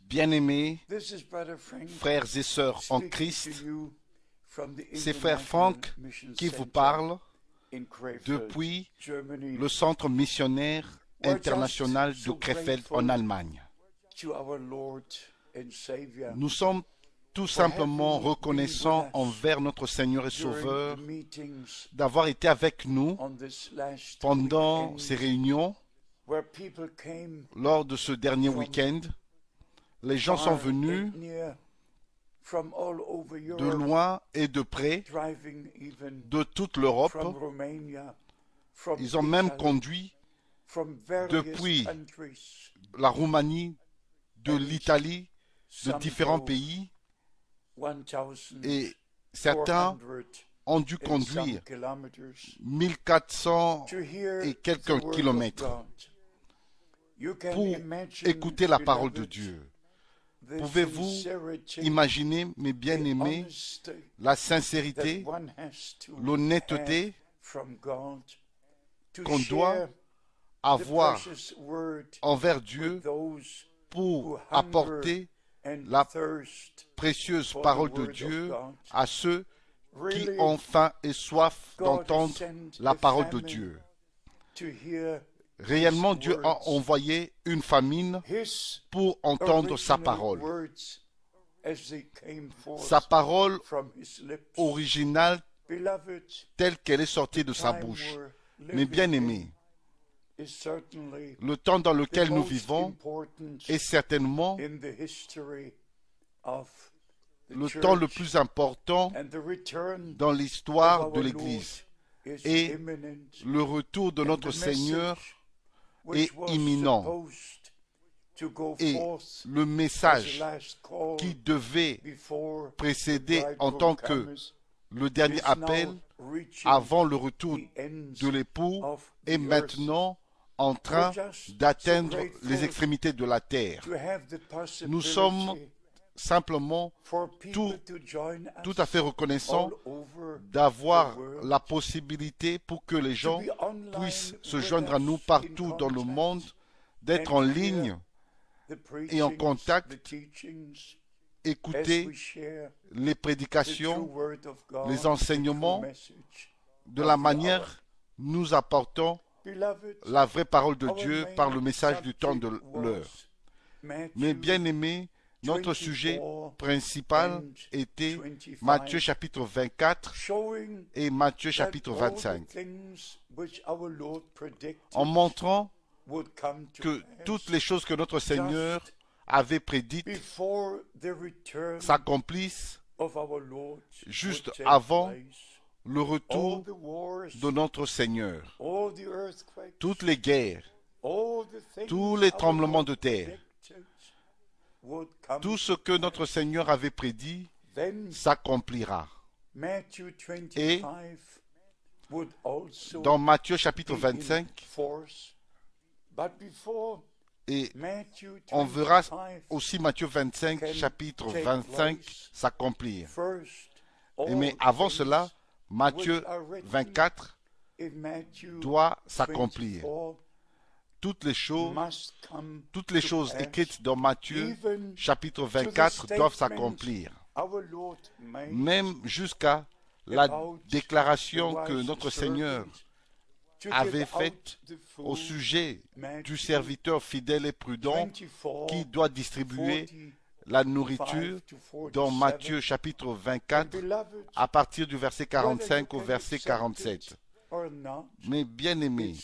Bien-aimés, frères et sœurs en Christ, c'est frère Franck qui vous parle depuis le centre missionnaire international de Krefeld en Allemagne. Nous sommes tout simplement reconnaissants envers notre Seigneur et Sauveur d'avoir été avec nous pendant ces réunions lors de ce dernier week-end. Les gens sont venus de loin et de près, de toute l'Europe. Ils ont même conduit depuis la Roumanie, de l'Italie, de différents pays 1,400 et certains ont dû conduire kilometers 1400 to hear et quelques kilomètres pour écouter la parole de Dieu. Pouvez-vous Imaginez, mes bien-aimés, la sincérité, l'honnêteté qu'on doit avoir envers Dieu pour apporter la précieuse parole de Dieu à ceux qui ont faim et soif d'entendre la parole de Dieu. Réellement, Dieu a envoyé une famine pour entendre sa parole. Sa parole originale telle qu'elle est sortie de sa bouche. we're Mes living bien-aimés, in is certainly le temps dans lequel nous vivons est certainement le temps le plus important dans l'histoire de l'Église. is Et. Le retour de notre Seigneur was imminent. et le message qui devait précéder en tant que le dernier appel avant le retour de l'époux est maintenant en train d'atteindre les extrémités de la terre. Nous sommes simplement tout- tout à fait over d'avoir la possibilité pour que les gens puissent se joindre à us nous partout dans le monde, d'être en ligne, et en contact, écouter les prédications les enseignements de la manière nous apportons la vraie parole de Dieu par le message du temps de l'heure. Mais bien aimé, notre 24 sujet principal était 25, Matthieu chapitre 24 showing et Matthieu chapitre all the 25, things which our Lord predicted en montrant que toutes les choses que notre Seigneur avait prédites s'accomplissent juste avant le retour de notre Seigneur. Toutes les guerres, tous les tremblements de terre, tout ce que notre Seigneur avait prédit s'accomplira. Matthew 25 Et Dans Matthieu chapitre be in 25, force. But before et on verra 25, aussi Matthieu 25, can chapitre take 25 place. s'accomplir. Mais avant cela, Matthieu which are written 24 in Matthew doit s'accomplir. 24 Toutes les choses, toutes les écrites dans Matthieu chapitre to the 24 doivent s'accomplir. Même jusqu'à la déclaration que notre Seigneur avait faite au sujet du serviteur fidèle et prudent 24, qui doit distribuer 40, la nourriture dans Matthieu chapitre 24 Beloved, à partir du verset whether 45 you au verset accept 47. it or not, Mais bien aimé,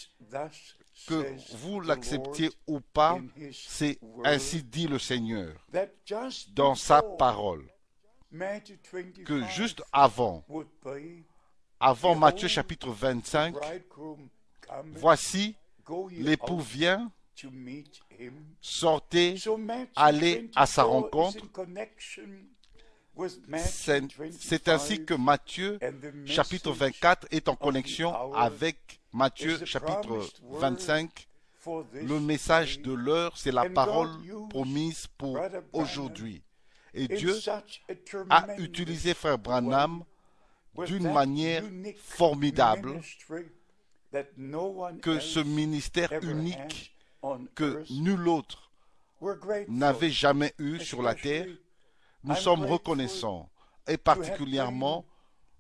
que vous l'acceptiez ou pas, c'est ainsi dit le Seigneur dans sa parole, Matthew 25 que juste avant, avant Matthieu chapitre 25, bridegroom cometh, voici, l'époux vient, sortez, allez à sa 24 is rencontre. C'est ainsi 25, que Matthieu chapitre message 24 est en connexion avec Matthieu chapitre promised word 25. for this Le message de l'heure, c'est la parole promise pour aujourd'hui. Et Dieu a utilisé Frère Branham d'une manière formidable que ce ministère unique que nul autre n'avait jamais eu sur la terre. Nous sommes reconnaissants. Et particulièrement,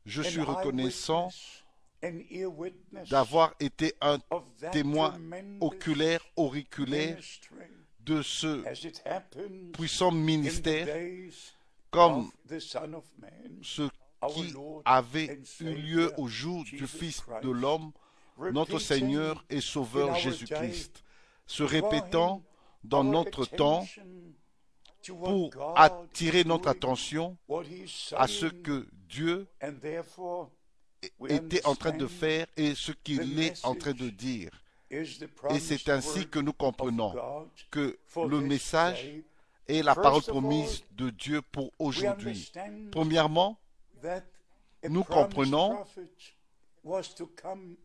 je suis reconnaissant d'avoir été un témoin oculaire, auriculaire de ce puissant ministère comme ce qui avait eu lieu au jour du Fils de l'homme, notre Seigneur et Sauveur Jésus-Christ, se répétant dans notre temps pour attirer notre attention à ce que Dieu we était en train de faire et ce qu'il est en train de dire. Et c'est ainsi que nous comprenons que le message est la parole promise de Dieu pour aujourd'hui. Premièrement, nous comprenons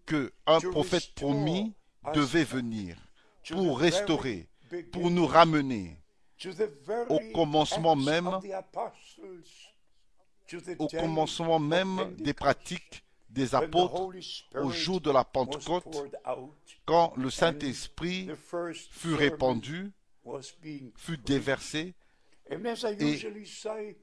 que un prophète promis devait venir pour restaurer, pour nous ramener au commencement même, au commencement des pratiques des apôtres au jour de la Pentecôte, quand le Saint-Esprit fut répandu, fut déversé, et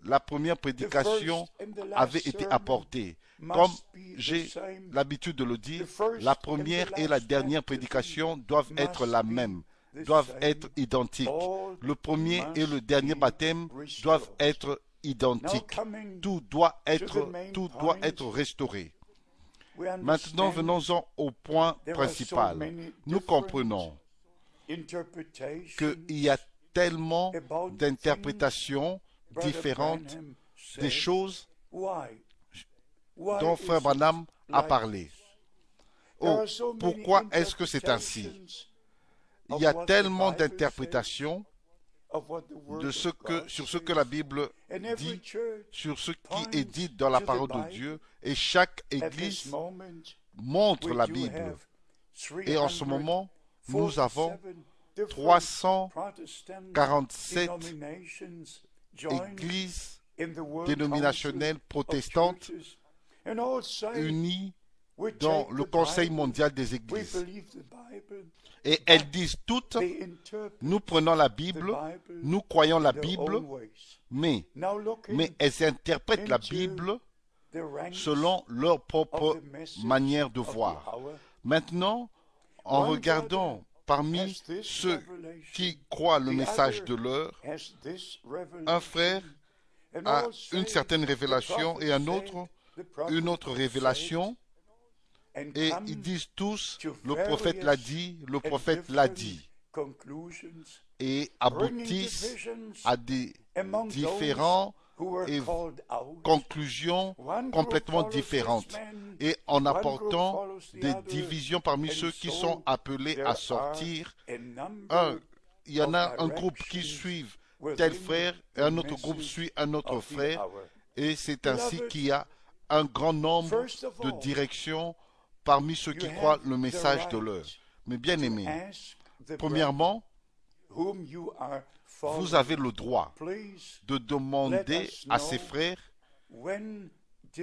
la première prédication avait été apportée. Comme j'ai l'habitude de le dire, la première et la dernière prédication doivent être la même, doivent être identiques. Le premier et le dernier baptême doivent être identiques. Tout doit être, tout doit être restauré. Maintenant, venons-en au point principal. Nous comprenons qu'il y a tellement d'interprétations différentes des choses dont Frère Branham a parlé. Oh, pourquoi est-ce que c'est ainsi? Il y a tellement d'interprétations de ce que, sur ce que la Bible dit, sur ce qui est dit dans la parole de. Dieu, et chaque église montre la Bible. Et en ce moment, nous avons 347 different 347 Protestant denominations joined églises dénominationnelles protestantes unies dans le Conseil mondial des églises. Et elles disent toutes, nous prenons la Bible, nous croyons la Bible, mais, elles interprètent la Bible selon leur propre manière de voir. Maintenant, en regardant parmi ceux qui croient le message de l'heure, un frère a une certaine révélation et un autre une autre révélation, et ils disent tous, to le prophète l'a dit, le and prophète l'a dit, et aboutissent divisions à des différents et conclusions complètement différentes, et en apportant des divisions parmi and ceux qui so sont appelés à sortir. Un, il y en a of un groupe qui within tel frère et un autre groupe suit un autre frère, et c'est ainsi qu'il y a un grand nombre de directions parmi ceux qui croient le message de l'heure. Mais bien the premièrement, vous avez le droit de demander à ces know frères,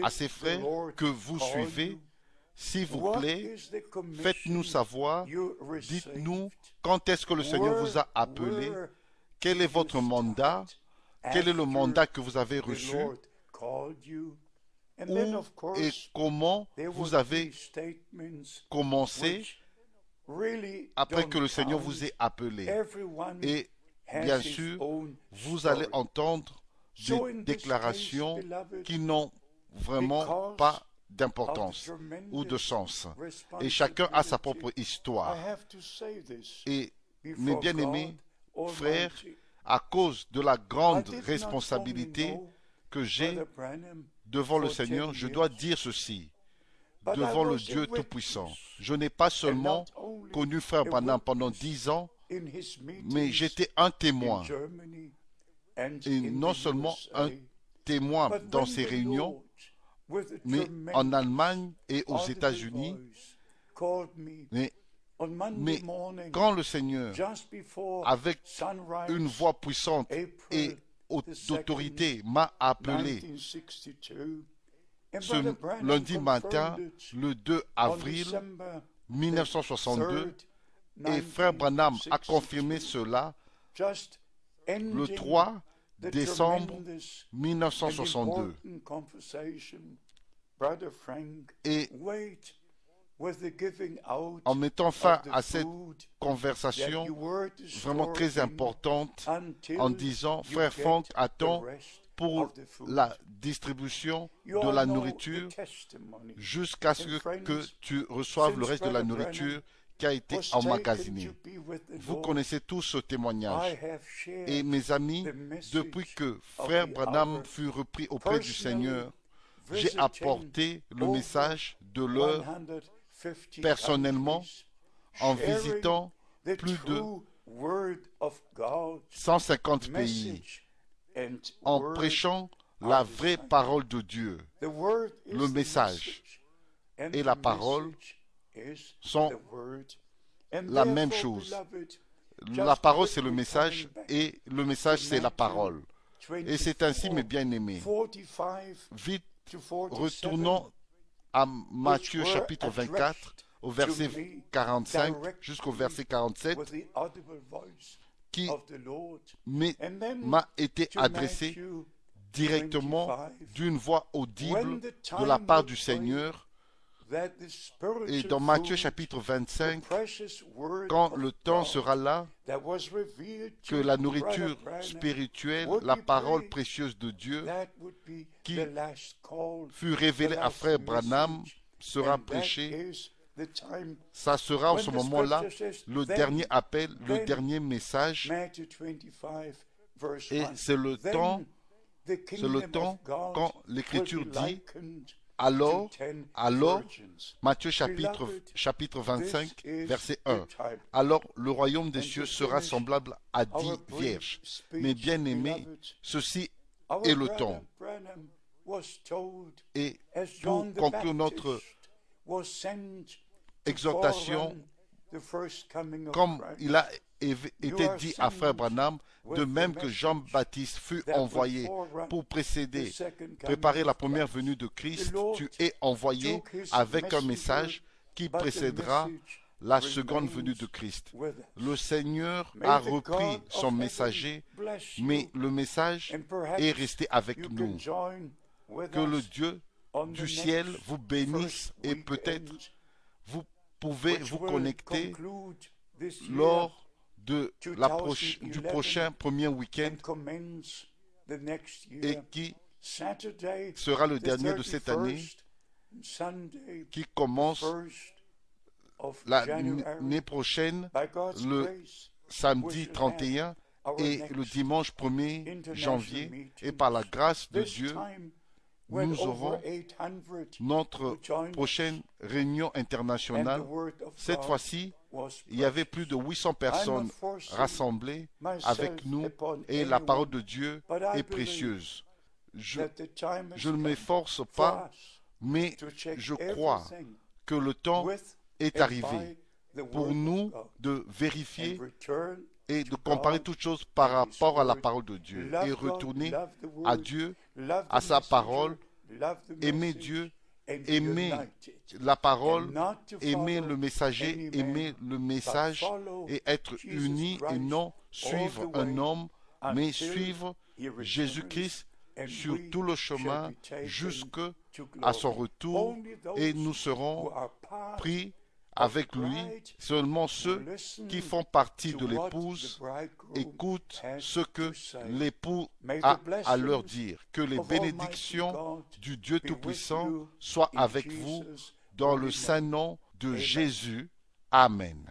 à the frères que vous suivez, s'il vous plaît, faites-nous savoir, dites-nous quand est-ce que le Seigneur vous a appelé, quel est votre mandat, quel est le mandat que vous avez reçu, où et comment vous avez commencé après que le Seigneur vous ait appelé. Et bien sûr, vous allez entendre des déclarations qui n'ont vraiment pas d'importance ou de sens. Et chacun a sa propre histoire. Et mes bien-aimés, frères, à cause de la grande responsabilité que j'ai devant le Seigneur, je dois dire ceci devant le Dieu Tout-Puissant. Je n'ai pas seulement connu Frère Branham pendant dix ans, mais j'étais un in témoin, et non seulement un témoin dans the réunions, mais en Allemagne et aux États-Unis. Mais, mais quand le Seigneur, avec une voix puissante et d'autorité, m'a appelé. 1962, and ce lundi matin, le 2 on avril December 1962 et frère Branham a confirmé cela le ending 3 the décembre tremendous and 1962. important conversation, Brother Frank, Et en mettant fin à cette conversation vraiment très importante en disant, frère the attends pour la distribution de la nourriture jusqu'à ce que tu reçoives le reste de la nourriture qui a été emmagasinée. Vous connaissez tous ce témoignage. Et mes amis, depuis que frère Branham fut repris auprès du Seigneur, j'ai apporté le message de l'heure 150 personnellement en visitant plus de true word of God, 150 pays en prêchant la vraie parole de Dieu. Le message et la parole sont la même chose. La parole, c'est le message et le message, c'est la parole. Et c'est ainsi, 24, mes bien-aimés, 45 vite to 47, retournons à Matthieu chapitre 24, au verset to me 45 directly jusqu'au verset 47, with the audible voice qui m'a été adressé directement 25, d'une voix audible de la part du Seigneur. Et dans Matthieu chapitre the 25, precious word quand le temps sera là, que la nourriture spirituelle, la parole précieuse de Dieu, qui fut révélée à frère Branham, sera prêchée. Ça sera en ce moment-là le dernier appel, le dernier message. Matthew 25, verse Et 1. c'est le temps, c'est le temps quand l'Écriture dit, alors, alors. Matthieu chapitre, chapitre 25, This is verset the 1. time. Alors le royaume des cieux sera semblable à dix vierges. Mes bien-aimés, beloved, ceci est le temps. Et pour conclure notre exhortation, comme il a are dit à frère Branham, de même que Jean-Baptiste fut envoyé pour précéder, préparer la première venue de Christ, tu es envoyé avec un message qui but the précédera message la seconde venue de Christ. Le Seigneur a repris son messager, mais le message est resté avec nous. Que le Dieu du ciel vous bénisse et peut-être vous pouvez vous connecter lors de la proche- du 2011 prochain premier week-end et qui Saturday, sera le the dernier de cette année, 31st, and Sunday, qui commence 1st of l'année prochaine, le samedi 31 our et le dimanche 1er international janvier. Et par la grâce de Dieu, nous aurons 800 notre prochaine réunion internationale. Cette fois-ci, il y avait plus de 800 personnes rassemblées avec nous et la parole de Dieu est précieuse. Je, ne m'efforce for pas, mais je crois que le temps est arrivé pour nous de vérifier et de comparer toutes choses par rapport à la parole de Dieu et retourner à Dieu, à sa parole, aimer Dieu, aimer la parole, aimer le messager, aimer le message et être unis et non suivre un homme, mais suivre Jésus-Christ sur tout le chemin be taken jusque to à son retour et nous serons pris avec lui. Seulement ceux qui font partie de l'épouse écoutent ce que l'époux a à leur dire. Que les bénédictions du Dieu Tout-Puissant soient avec vous dans le saint nom de. Jésus. Amen.